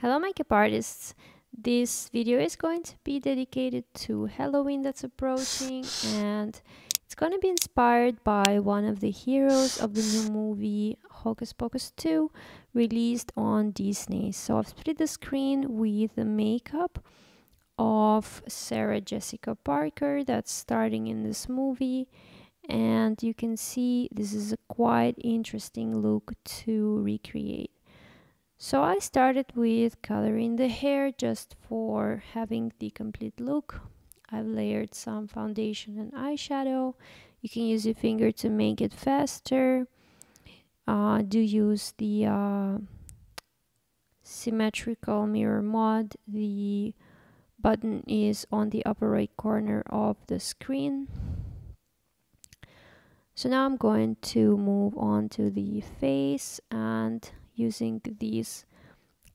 Hello makeup artists! This video is going to be dedicated to Halloween that's approaching and it's going to be inspired by one of the heroes of the new movie Hocus Pocus 2 released on Disney. So I've split the screen with the makeup of Sarah Jessica Parker that's starting in this movie and you can see this is a quite interesting look to recreate. So I started with coloring the hair just for having the complete look. I've layered some foundation and eyeshadow. You can use your finger to make it faster. Uh, do use the uh, symmetrical mirror mod. The button is on the upper right corner of the screen. So now I'm going to move on to the face and using this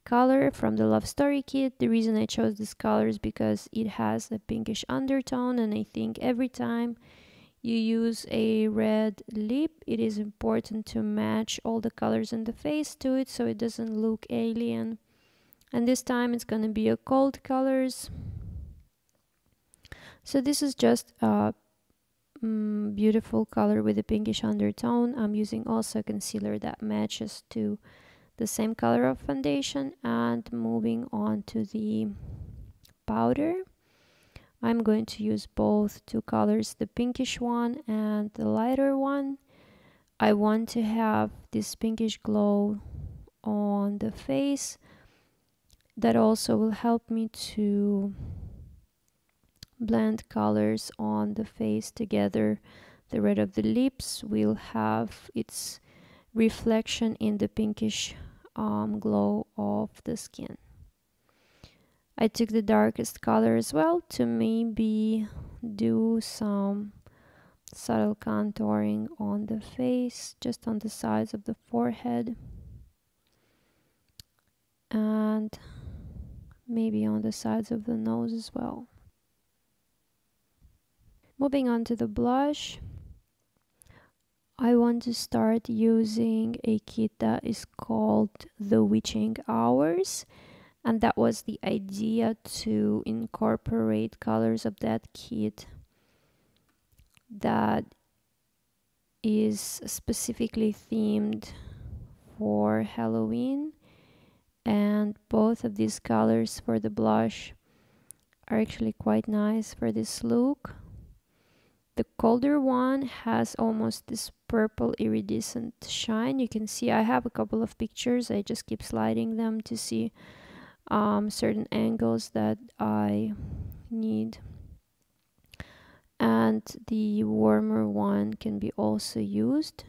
color from the Love Story kit. The reason I chose this color is because it has a pinkish undertone and I think every time you use a red lip it is important to match all the colors in the face to it so it doesn't look alien. And this time it's going to be a cold colors. So this is just a mm, beautiful color with a pinkish undertone. I'm using also a concealer that matches to the same color of foundation and moving on to the powder. I'm going to use both two colors the pinkish one and the lighter one. I want to have this pinkish glow on the face. That also will help me to blend colors on the face together. The red of the lips will have its reflection in the pinkish um, glow of the skin. I took the darkest color as well to maybe do some subtle contouring on the face, just on the sides of the forehead. And maybe on the sides of the nose as well. Moving on to the blush. I want to start using a kit that is called The Witching Hours and that was the idea to incorporate colors of that kit that is specifically themed for Halloween. And both of these colors for the blush are actually quite nice for this look the colder one has almost this purple iridescent shine. You can see I have a couple of pictures. I just keep sliding them to see um, certain angles that I need. And the warmer one can be also used.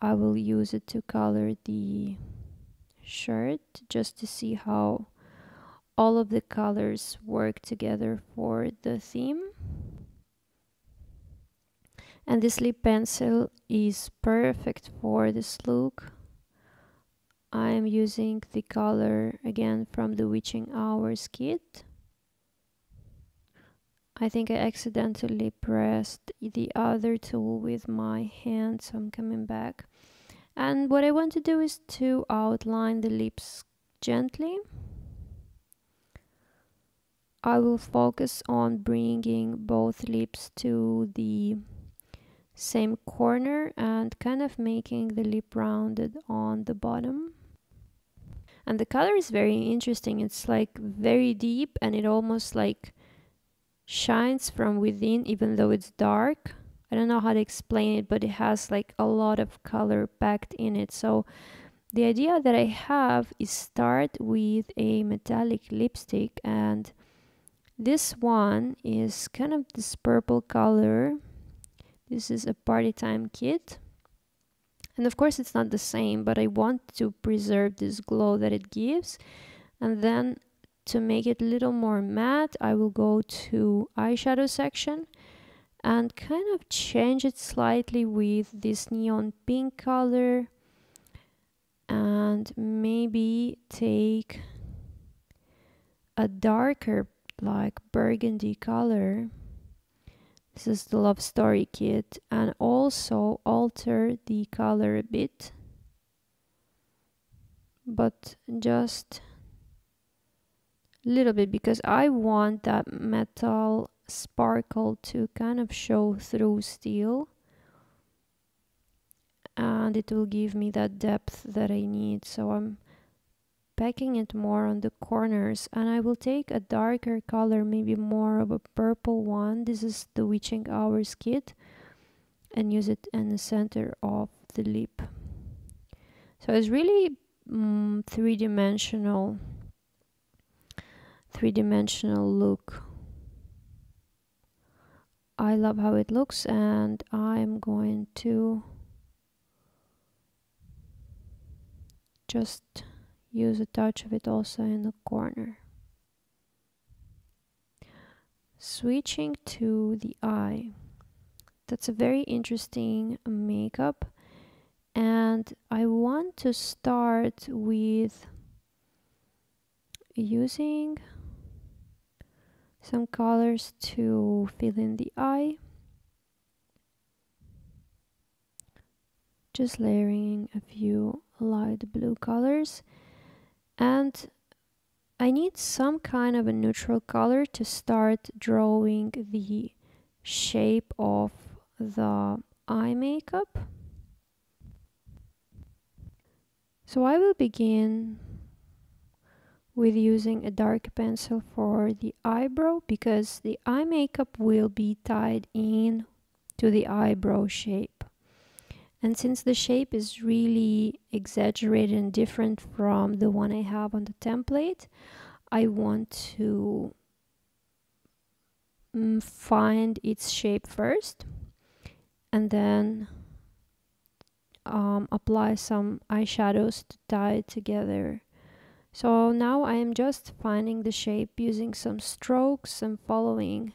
I will use it to color the shirt just to see how all of the colors work together for the theme and this lip pencil is perfect for this look. I am using the color again from the Witching Hours kit. I think I accidentally pressed the other tool with my hand so I'm coming back. And what I want to do is to outline the lips gently. I will focus on bringing both lips to the same corner and kind of making the lip rounded on the bottom. And the color is very interesting. It's like very deep and it almost like shines from within even though it's dark. I don't know how to explain it but it has like a lot of color packed in it. So the idea that I have is start with a metallic lipstick and this one is kind of this purple color this is a party time kit. And of course it's not the same, but I want to preserve this glow that it gives. And then to make it a little more matte, I will go to eyeshadow section and kind of change it slightly with this neon pink color and maybe take a darker like burgundy color this is the love story kit and also alter the color a bit. But just a little bit because I want that metal sparkle to kind of show through still and it will give me that depth that I need. So I'm packing it more on the corners and I will take a darker color maybe more of a purple one. This is the witching hours kit and use it in the center of the lip. So it's really mm, three-dimensional three-dimensional look. I love how it looks and I'm going to just use a touch of it also in the corner. Switching to the eye. That's a very interesting makeup and I want to start with using some colors to fill in the eye just layering a few light blue colors and I need some kind of a neutral color to start drawing the shape of the eye makeup so I will begin with using a dark pencil for the eyebrow because the eye makeup will be tied in to the eyebrow shape. And since the shape is really exaggerated and different from the one I have on the template, I want to mm, find its shape first and then um, apply some eyeshadows to tie it together. So now I am just finding the shape using some strokes and following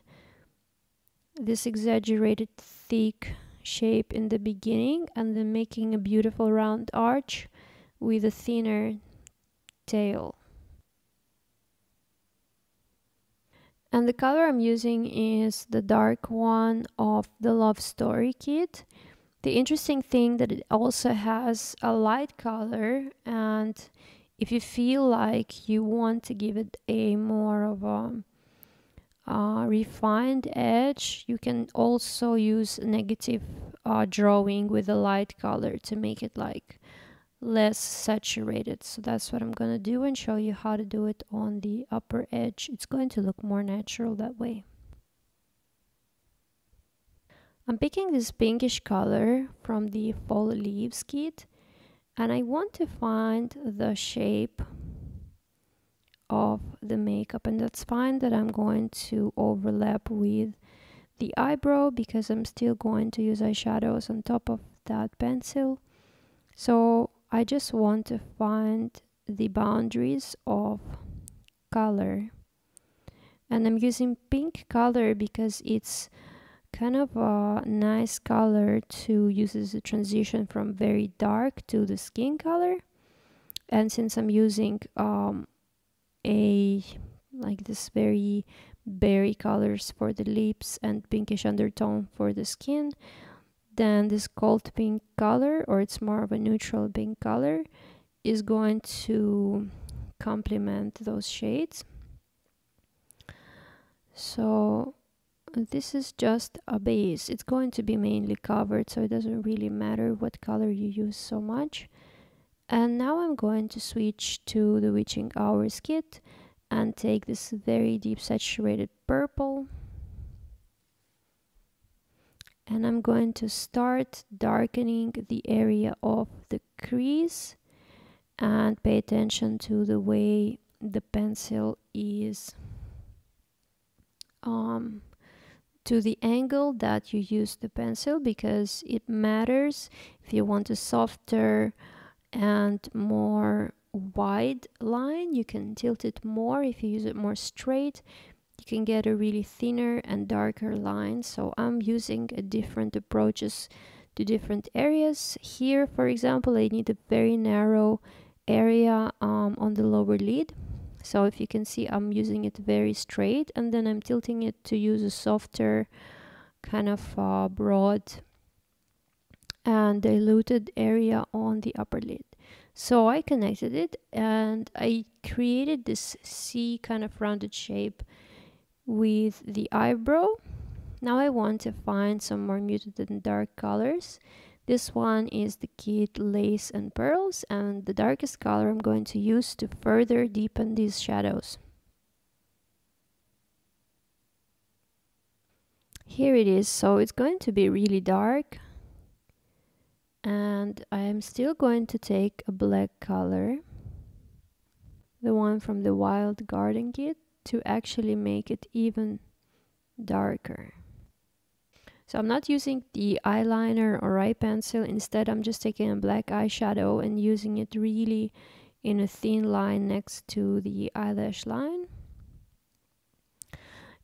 this exaggerated thick shape in the beginning and then making a beautiful round arch with a thinner tail. And the color I'm using is the dark one of the Love Story kit. The interesting thing that it also has a light color and if you feel like you want to give it a more of a uh, refined edge. You can also use negative uh, drawing with a light color to make it like less saturated. So that's what I'm gonna do and show you how to do it on the upper edge. It's going to look more natural that way. I'm picking this pinkish color from the fall leaves kit and I want to find the shape of the makeup and that's fine that I'm going to overlap with the eyebrow because I'm still going to use eyeshadows on top of that pencil. So I just want to find the boundaries of color. And I'm using pink color because it's kind of a nice color to use as a transition from very dark to the skin color. And since I'm using um, a like this very berry colors for the lips and pinkish undertone for the skin. Then this gold pink color or it's more of a neutral pink color is going to complement those shades. So this is just a base. It's going to be mainly covered so it doesn't really matter what color you use so much and now I'm going to switch to the Witching Hours kit and take this very deep saturated purple. And I'm going to start darkening the area of the crease and pay attention to the way the pencil is um, to the angle that you use the pencil because it matters if you want a softer and more wide line. You can tilt it more. If you use it more straight you can get a really thinner and darker line. So I'm using a different approaches to different areas. Here for example I need a very narrow area um, on the lower lid. So if you can see I'm using it very straight and then I'm tilting it to use a softer kind of uh, broad and diluted area on the upper lid So I connected it and I created this C kind of rounded shape with the eyebrow. Now I want to find some more muted and dark colors. This one is the kit Lace and Pearls and the darkest color I'm going to use to further deepen these shadows. Here it is, so it's going to be really dark and I'm still going to take a black color the one from the wild garden kit to actually make it even darker. So I'm not using the eyeliner or eye pencil. Instead I'm just taking a black eyeshadow and using it really in a thin line next to the eyelash line.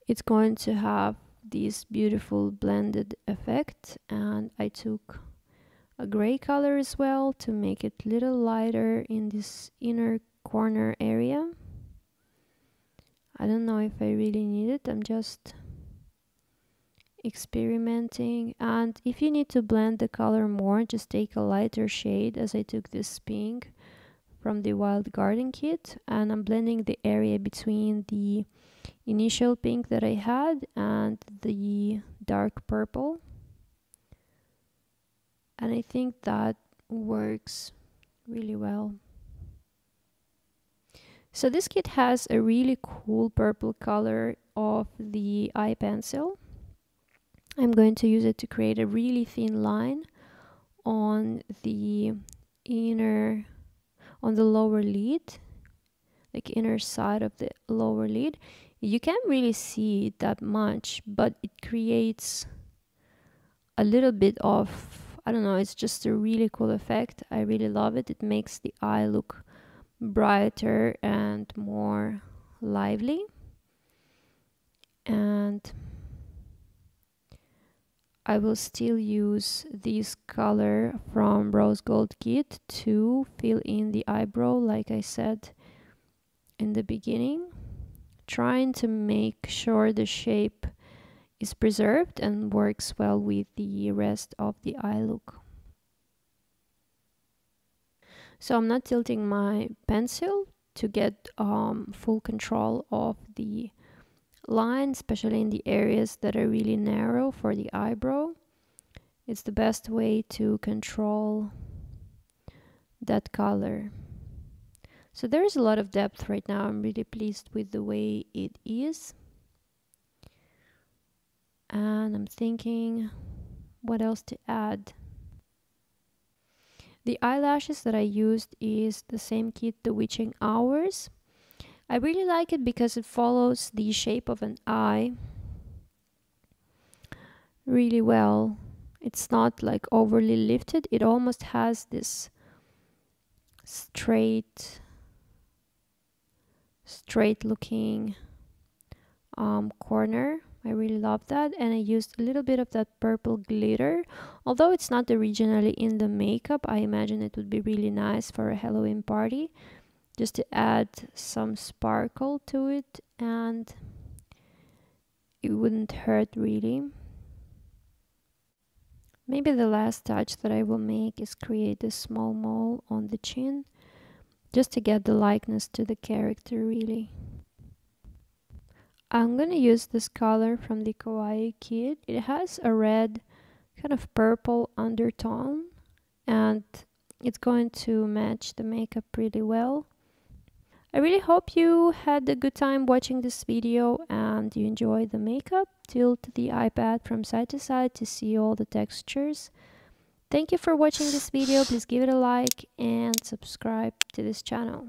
It's going to have this beautiful blended effect and I took a gray color as well to make it a little lighter in this inner corner area. I don't know if I really need it, I'm just experimenting. And if you need to blend the color more just take a lighter shade as I took this pink from the wild garden kit. And I'm blending the area between the initial pink that I had and the dark purple and I think that works really well. So this kit has a really cool purple color of the eye pencil. I'm going to use it to create a really thin line on the inner, on the lower lid, like inner side of the lower lid. You can't really see it that much, but it creates a little bit of I don't know, it's just a really cool effect. I really love it. It makes the eye look brighter and more lively. And I will still use this color from Rose Gold Kit to fill in the eyebrow like I said in the beginning. Trying to make sure the shape is preserved and works well with the rest of the eye look. So I'm not tilting my pencil to get um, full control of the line, especially in the areas that are really narrow for the eyebrow. It's the best way to control that color. So there's a lot of depth right now. I'm really pleased with the way it is and I'm thinking what else to add. The eyelashes that I used is the same kit, The Witching Hours. I really like it because it follows the shape of an eye really well. It's not like overly lifted. It almost has this straight straight looking um, corner I really love that and I used a little bit of that purple glitter. Although it's not originally in the makeup I imagine it would be really nice for a Halloween party just to add some sparkle to it and it wouldn't hurt really. Maybe the last touch that I will make is create a small mole on the chin just to get the likeness to the character really I'm gonna use this color from the Kawaii kit. It has a red kind of purple undertone and it's going to match the makeup pretty well. I really hope you had a good time watching this video and you enjoyed the makeup. Tilt the iPad from side to side to see all the textures. Thank you for watching this video. Please give it a like and subscribe to this channel.